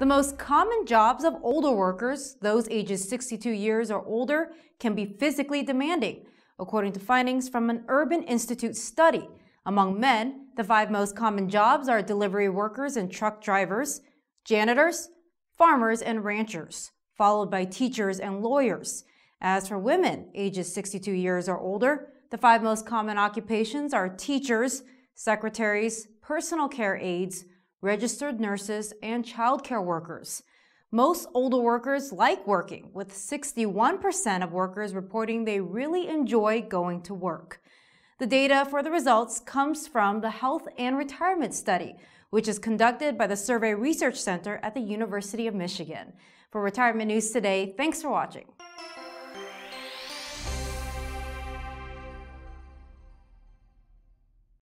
The most common jobs of older workers, those ages 62 years or older, can be physically demanding, according to findings from an Urban Institute study. Among men, the five most common jobs are delivery workers and truck drivers, janitors, farmers, and ranchers, followed by teachers and lawyers. As for women ages 62 years or older, the five most common occupations are teachers, secretaries, personal care aides, registered nurses, and childcare workers. Most older workers like working, with 61% of workers reporting they really enjoy going to work. The data for the results comes from the Health and Retirement Study, which is conducted by the Survey Research Center at the University of Michigan. For Retirement News Today, thanks for watching.